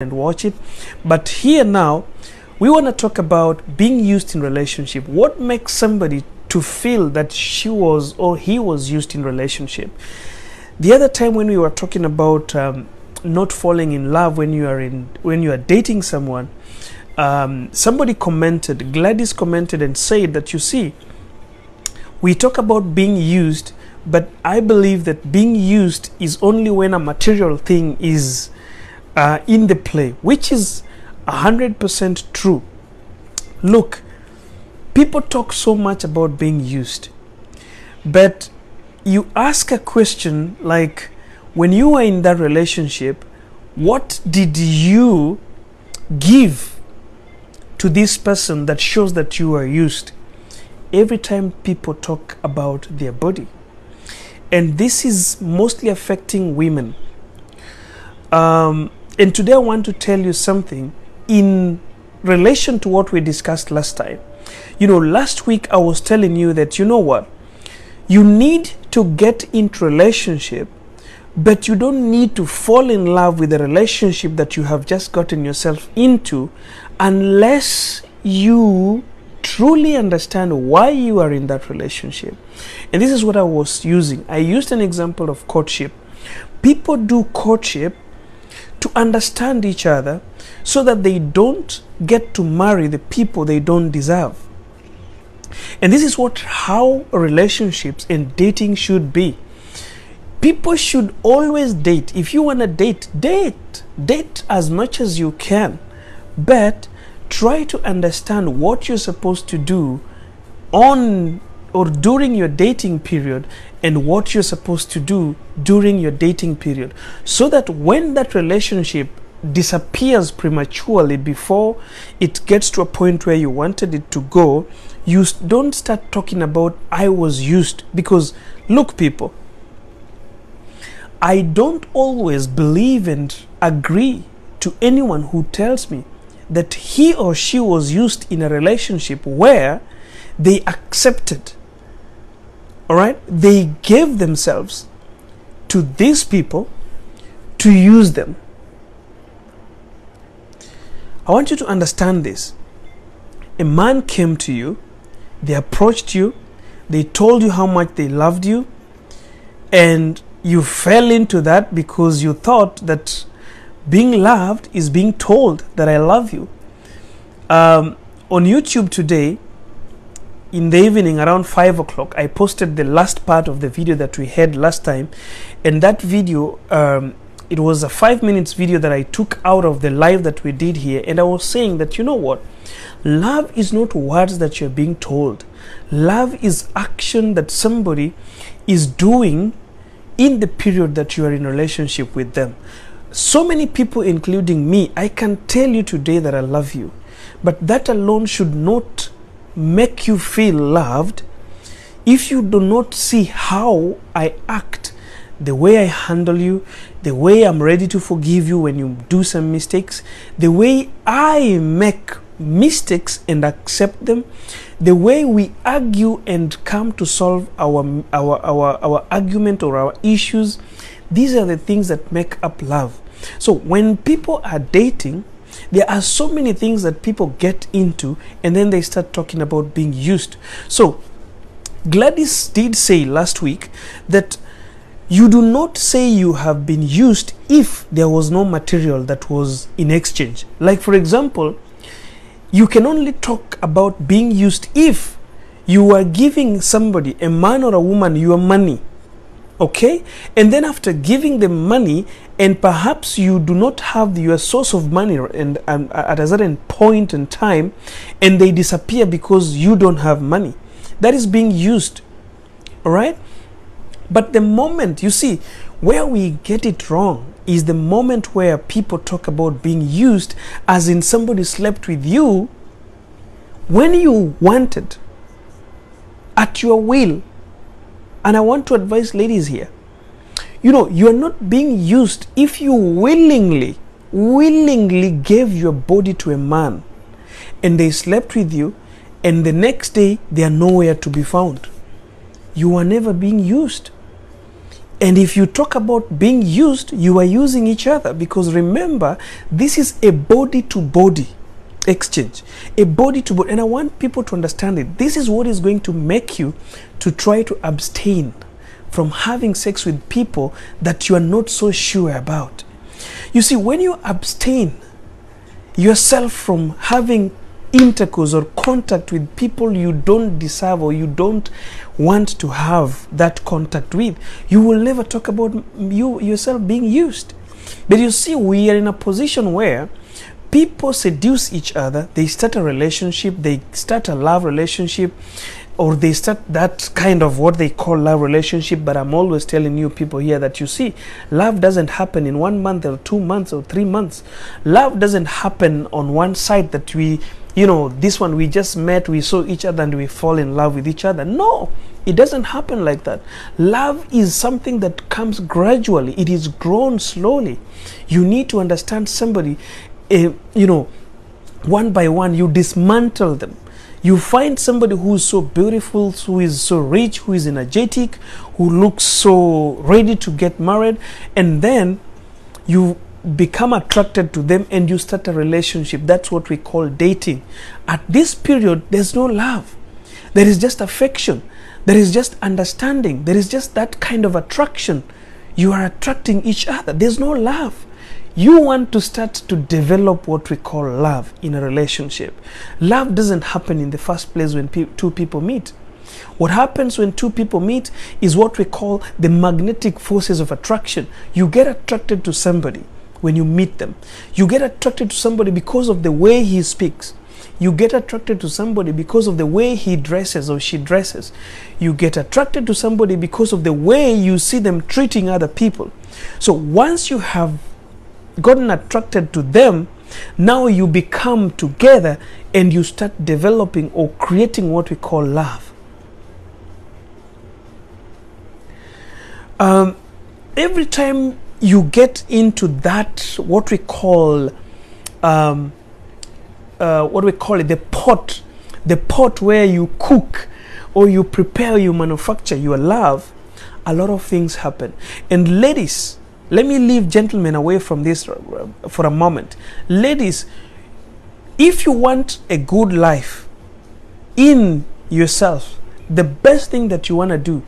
and watch it. But here now, we want to talk about being used in relationship. What makes somebody to feel that she was or he was used in relationship? The other time when we were talking about um, not falling in love when you are in when you are dating someone, um, somebody commented, Gladys commented and said that you see, we talk about being used, but I believe that being used is only when a material thing is uh, in the play, which is 100% true. Look, people talk so much about being used, but you ask a question like, when you were in that relationship, what did you give to this person that shows that you are used? Every time people talk about their body, and this is mostly affecting women. Um, and today I want to tell you something in relation to what we discussed last time. You know, last week I was telling you that you know what? You need to get into relationship, but you don't need to fall in love with the relationship that you have just gotten yourself into unless you truly understand why you are in that relationship. And this is what I was using. I used an example of courtship. People do courtship to understand each other so that they don't get to marry the people they don't deserve. And this is what how relationships and dating should be. People should always date. If you want to date, date. Date as much as you can. But try to understand what you're supposed to do on or during your dating period and what you're supposed to do during your dating period. So that when that relationship disappears prematurely before it gets to a point where you wanted it to go you don't start talking about i was used. Because look people i don't always believe and agree to anyone who tells me that he or she was used in a relationship where they accepted all right they gave themselves to these people to use them. I want you to understand this. A man came to you they approached you they told you how much they loved you and you fell into that because you thought that being loved is being told that i love you. Um, on youtube today in the evening around 5 o'clock i posted the last part of the video that we had last time. And that video um, it was a five minutes video that i took out of the live that we did here. And i was saying that you know what? Love is not words that you're being told. Love is action that somebody is doing in the period that you are in relationship with them. So many people including me i can tell you today that i love you. But that alone should not make you feel loved if you do not see how I act, the way I handle you, the way I'm ready to forgive you when you do some mistakes, the way I make mistakes and accept them, the way we argue and come to solve our our our, our argument or our issues, these are the things that make up love. So when people are dating, there are so many things that people get into and then they start talking about being used. So, Gladys did say last week that you do not say you have been used if there was no material that was in exchange. Like, for example, you can only talk about being used if you are giving somebody, a man or a woman, your money okay? And then after giving them money and perhaps you do not have your source of money and, and uh, at a certain point in time and they disappear because you don't have money. That is being used. All right but the moment you see where we get it wrong is the moment where people talk about being used as in somebody slept with you when you wanted at your will and I want to advise ladies here. You know, you are not being used if you willingly, willingly gave your body to a man and they slept with you and the next day they are nowhere to be found. You are never being used. And if you talk about being used, you are using each other because remember, this is a body to body exchange, a body to body. And I want people to understand it. This is what is going to make you to try to abstain from having sex with people that you are not so sure about. You see, when you abstain yourself from having intercourse or contact with people you don't deserve or you don't want to have that contact with, you will never talk about you yourself being used. But you see, we are in a position where people seduce each other, they start a relationship, they start a love relationship, or they start that kind of what they call love relationship. But I'm always telling you people here that you see, love doesn't happen in one month or two months or three months. Love doesn't happen on one side that we, you know, this one we just met, we saw each other and we fall in love with each other. No, it doesn't happen like that. Love is something that comes gradually, it is grown slowly. You need to understand somebody, uh, you know, one by one, you dismantle them you find somebody who is so beautiful, who is so rich, who is energetic, who looks so ready to get married, and then you become attracted to them and you start a relationship. That's what we call dating. At this period, there's no love, there is just affection, there is just understanding, there is just that kind of attraction. You are attracting each other, there's no love you want to start to develop what we call love in a relationship. Love doesn't happen in the first place when pe- two people meet. What happens when two people meet is what we call the magnetic forces of attraction. You get attracted to somebody when you meet them. You get attracted to somebody because of the way he speaks. You get attracted to somebody because of the way he dresses or she dresses. You get attracted to somebody because of the way you see them treating other people. So once you have gotten attracted to them, now you become together and you start developing or creating what we call love. Um, every time you get into that, what we call, um, uh, what we call it, the pot, the pot where you cook or you prepare, you manufacture your love, a lot of things happen. And ladies, let me leave gentlemen away from this uh, for a moment. Ladies, if you want a good life in yourself, the best thing that you want to do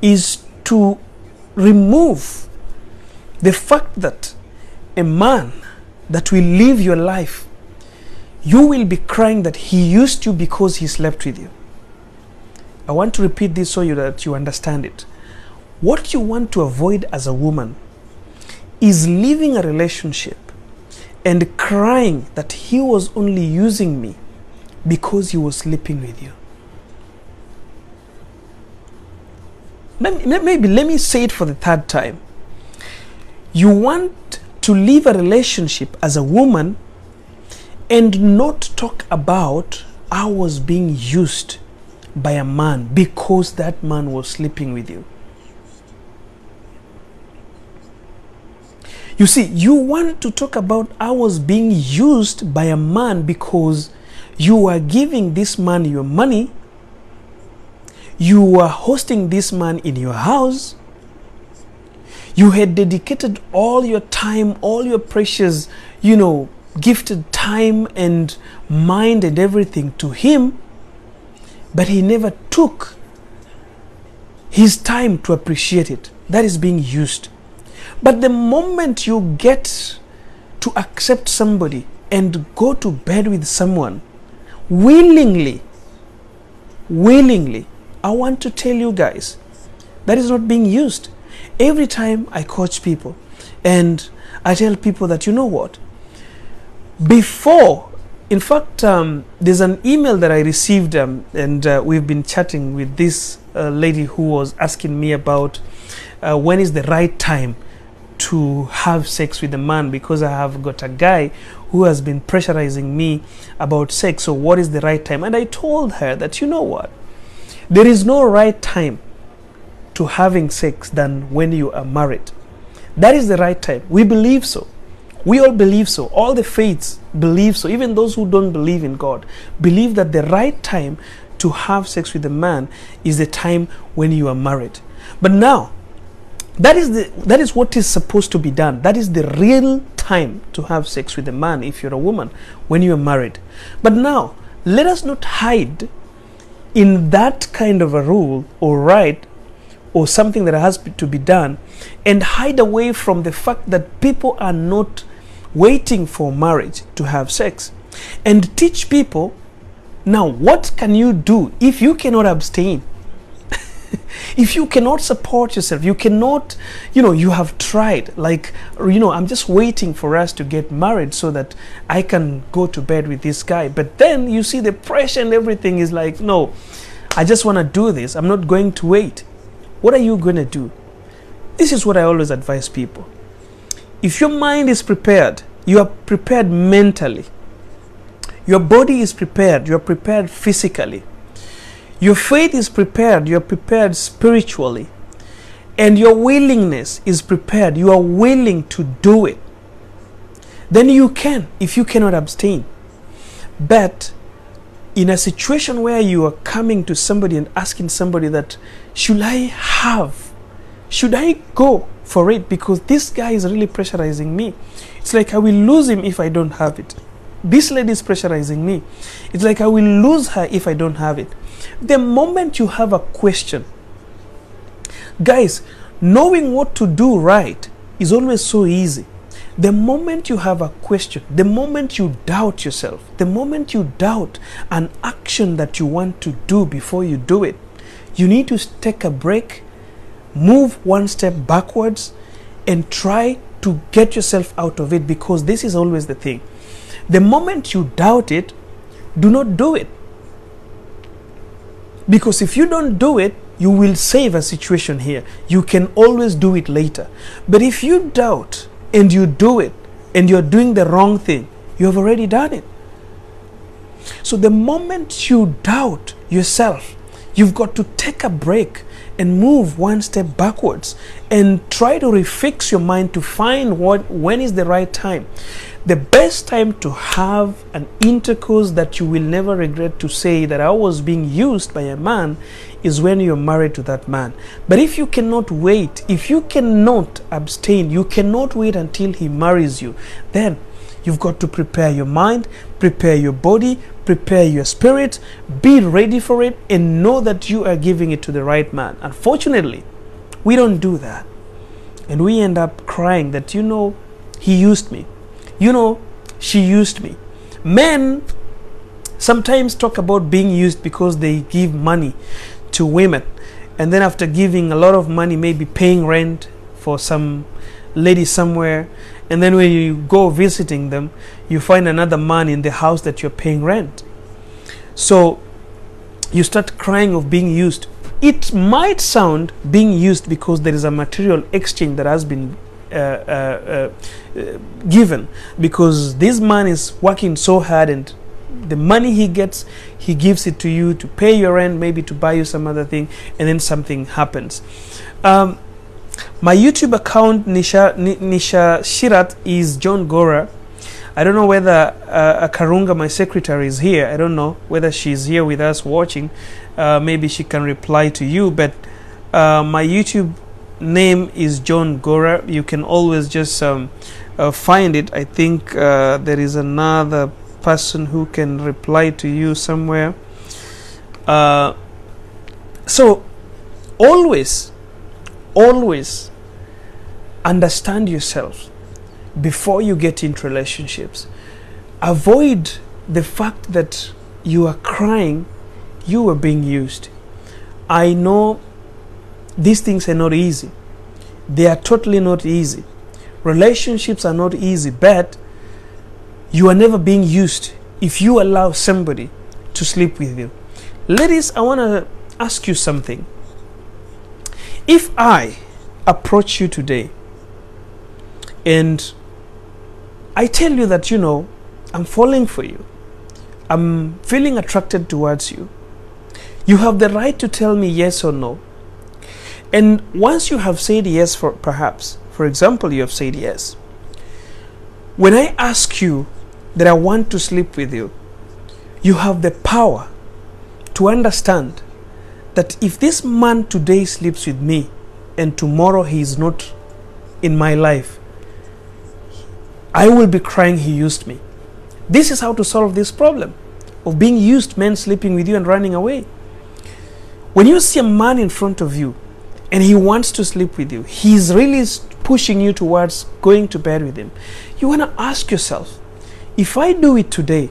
is to remove the fact that a man that will live your life, you will be crying that he used you because he slept with you. I want to repeat this so you that you understand it. What you want to avoid as a woman is leaving a relationship and crying that he was only using me because he was sleeping with you. Maybe let me say it for the third time. You want to leave a relationship as a woman and not talk about I was being used by a man because that man was sleeping with you. You see, you want to talk about I was being used by a man because you were giving this man your money, you were hosting this man in your house, you had dedicated all your time, all your precious, you know, gifted time and mind and everything to him, but he never took his time to appreciate it. That is being used. But the moment you get to accept somebody and go to bed with someone willingly, willingly, I want to tell you guys that is not being used. Every time I coach people and I tell people that you know what, before, in fact, um, there's an email that I received, um, and uh, we've been chatting with this uh, lady who was asking me about uh, when is the right time to have sex with a man because I have got a guy who has been pressurizing me about sex. So, what is the right time? And I told her that, you know what? There is no right time to having sex than when you are married. That is the right time. We believe so. We all believe so. All the faiths believe so. Even those who don't believe in God believe that the right time to have sex with a man is the time when you are married. But now, that is the that is what is supposed to be done. That is the real time to have sex with a man if you're a woman when you're married. But now let us not hide in that kind of a rule or right or something that has to be done and hide away from the fact that people are not waiting for marriage to have sex. And teach people now what can you do if you cannot abstain if you cannot support yourself you cannot you know you have tried like you know i'm just waiting for us to get married so that i can go to bed with this guy. But then you see the pressure and everything is like no i just want to do this. I'm not going to wait. What are you going to do? This is what i always advise people. If your mind is prepared you are prepared mentally. Your body is prepared. You are prepared physically your faith is prepared, you're prepared spiritually, and your willingness is prepared, you are willing to do it. Then you can, if you cannot abstain. But in a situation where you are coming to somebody and asking somebody that, should I have, should I go for it? Because this guy is really pressurizing me. It's like I will lose him if I don't have it. This lady is pressurizing me. It's like I will lose her if I don't have it. The moment you have a question, guys, knowing what to do right is always so easy. The moment you have a question, the moment you doubt yourself, the moment you doubt an action that you want to do before you do it, you need to take a break, move one step backwards, and try to get yourself out of it because this is always the thing. The moment you doubt it, do not do it. Because if you don't do it, you will save a situation here. You can always do it later. But if you doubt and you do it and you're doing the wrong thing, you have already done it. So the moment you doubt yourself, you've got to take a break and move one step backwards and try to refix your mind to find what when is the right time the best time to have an intercourse that you will never regret to say that I was being used by a man is when you're married to that man. But if you cannot wait, if you cannot abstain, you cannot wait until he marries you, then you've got to prepare your mind, prepare your body, prepare your spirit, be ready for it, and know that you are giving it to the right man. Unfortunately, we don't do that. And we end up crying that, you know, he used me you know, she used me. Men sometimes talk about being used because they give money to women. And then after giving a lot of money, maybe paying rent for some lady somewhere, and then when you go visiting them, you find another man in the house that you're paying rent. So you start crying of being used. It might sound being used because there is a material exchange that has been uh, uh, uh, given because this man is working so hard and the money he gets he gives it to you to pay your rent maybe to buy you some other thing and then something happens um, my youtube account nisha nisha shirat is john gora I don't know whether uh, Karunga, my secretary, is here. I don't know whether she's here with us watching. Uh, maybe she can reply to you. But uh, my YouTube name is John Gora. You can always just um, uh, find it. I think uh, there is another person who can reply to you somewhere. Uh, so, always, always understand yourself before you get into relationships. Avoid the fact that you are crying, you are being used. I know these things are not easy. They are totally not easy. Relationships are not easy, but you are never being used if you allow somebody to sleep with you. Ladies, I want to ask you something. If I approach you today and I tell you that, you know, I'm falling for you, I'm feeling attracted towards you, you have the right to tell me yes or no. And once you have said yes, for perhaps, for example, you have said yes. When I ask you that I want to sleep with you, you have the power to understand that if this man today sleeps with me, and tomorrow he is not in my life, I will be crying he used me. This is how to solve this problem of being used, men sleeping with you and running away. When you see a man in front of you and he wants to sleep with you, he's really pushing you towards going to bed with him. You want to ask yourself, if I do it today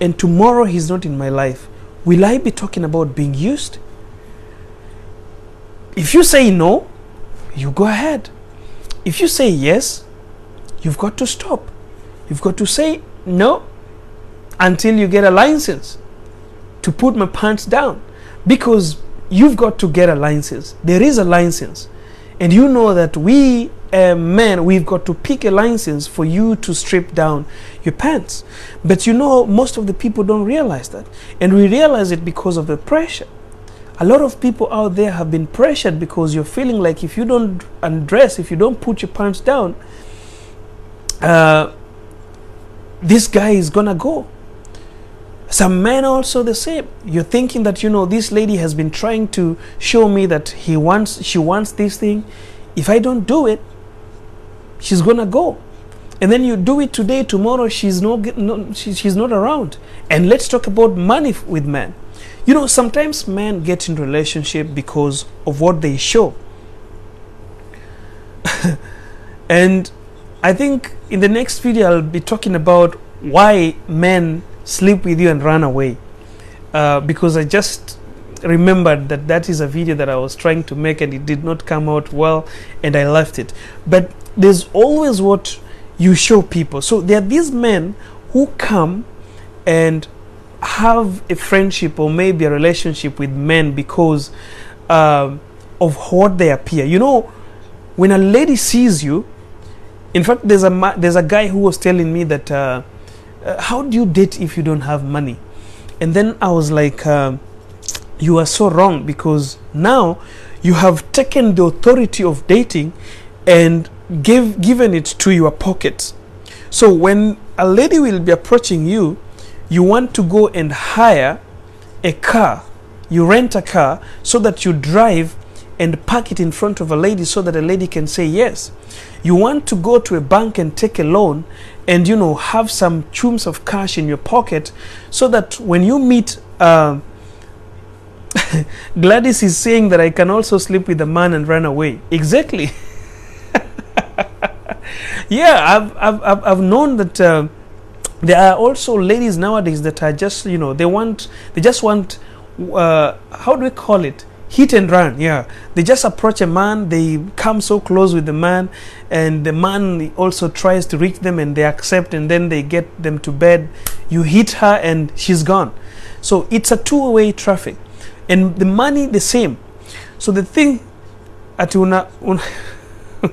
and tomorrow he's not in my life, will I be talking about being used? If you say no, you go ahead. If you say yes, you've got to stop. You've got to say no until you get a license to put my pants down because you've got to get a license. There is a license. And you know that we uh, men, we've got to pick a license for you to strip down your pants. But you know, most of the people don't realize that. And we realize it because of the pressure. A lot of people out there have been pressured because you're feeling like if you don't undress, if you don't put your pants down, uh, this guy is gonna go. Some men also the same. You're thinking that you know this lady has been trying to show me that he wants she wants this thing. If I don't do it, she's gonna go. And then you do it today, tomorrow she's not, no, she, she's not around. And let's talk about money with men. You know, sometimes men get in relationship because of what they show. and I think in the next video I'll be talking about why men sleep with you and run away. Uh, because I just remembered that that is a video that I was trying to make and it did not come out well and I left it. But there's always what you show people. So there are these men who come and have a friendship or maybe a relationship with men because uh, of what they appear. You know, when a lady sees you, in fact, there's a there's a guy who was telling me that uh, uh, how do you date if you don't have money? And then I was like, uh, you are so wrong because now you have taken the authority of dating and give given it to your pocket. So when a lady will be approaching you, you want to go and hire a car. You rent a car so that you drive and park it in front of a lady so that a lady can say yes. You want to go to a bank and take a loan and you know have some chums of cash in your pocket so that when you meet uh, Gladys is saying that I can also sleep with a man and run away. Exactly. yeah, I've, I've, I've known that uh, there are also ladies nowadays that are just, you know, they want, they just want, uh, how do we call it? Hit and run yeah. They just approach a man they come so close with the man and the man also tries to reach them and they accept and then they get them to bed. You hit her and she's gone. So it's a two-way traffic. And the money the same. So the thing ati una, una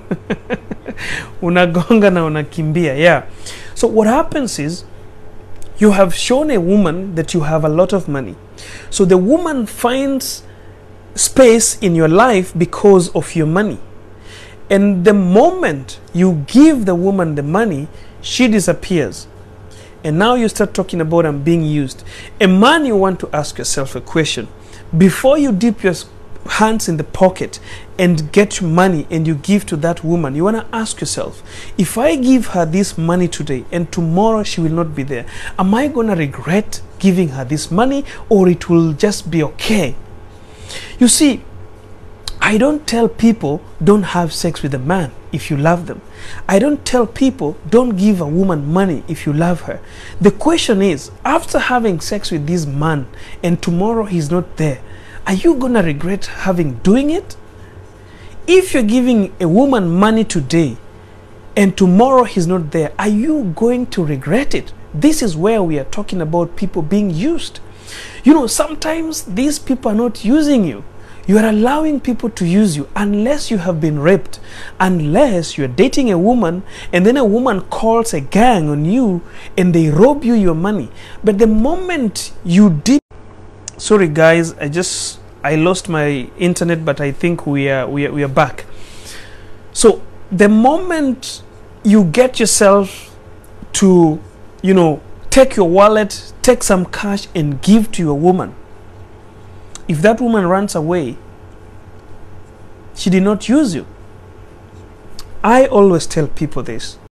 unagonga na unakimbia yeah. So what happens is you have shown a woman that you have a lot of money. So the woman finds space in your life because of your money. And the moment you give the woman the money, she disappears. And now you start talking about I'm being used. A man, you want to ask yourself a question. Before you dip your hands in the pocket and get money and you give to that woman, you want to ask yourself, if I give her this money today and tomorrow she will not be there, am I going to regret giving her this money or it will just be okay? You see, I don't tell people don't have sex with a man if you love them. I don't tell people don't give a woman money if you love her. The question is, after having sex with this man and tomorrow he's not there, are you going to regret having doing it? If you're giving a woman money today and tomorrow he's not there, are you going to regret it? This is where we are talking about people being used. You know, sometimes these people are not using you. You are allowing people to use you unless you have been raped, unless you're dating a woman and then a woman calls a gang on you and they rob you your money. But the moment you did, sorry guys, I just I lost my internet, but I think we are we are, we are back. So the moment you get yourself to, you know, take your wallet, take some cash, and give to your woman. If that woman runs away, She did not use you. I always tell people this